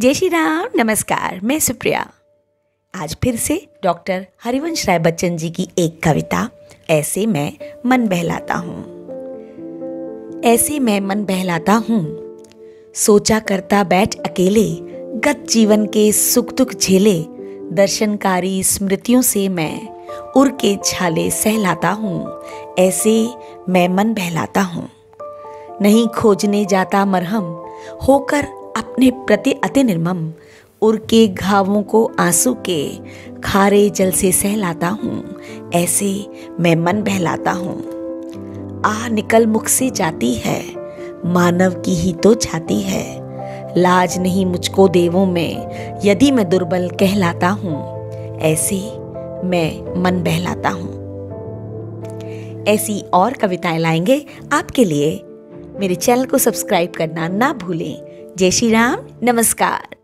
जय श्री राम, नमस्कार, मैं सुप्रिया। आज फिर से डॉक्टर हरिवंश राय बच्चन जी की एक कविता, ऐसे मैं मन बहलाता हूँ। ऐसे मैं मन बहलाता हूँ। सोचा करता बैठ अकेले, गत जीवन के सुख दुख झेले, दर्शनकारी स्मृतियों से मैं उड़ के छाले सहलाता हूँ। ऐसे मैं मन बहलाता हूँ। नहीं खोजने जाता मरहम, होकर अपने प्रति अति निर्मम उर के घावों को आँसू के खारे जल से सहलाता हूँ, ऐसे मैं मन बहलाता हूँ। आ निकल मुख से जाती है, मानव की ही तो छाती है। लाज नहीं मुझको देवों में, यदि मैं दुर्बल कहलाता हूँ, ऐसे मैं मन बहलाता हूँ। ऐसी और कविताएँ लाएँगे आपके लिए। मेरे चैनल को सब्सक्राइब करना ना भूलें। जय श्री राम नमस्कार।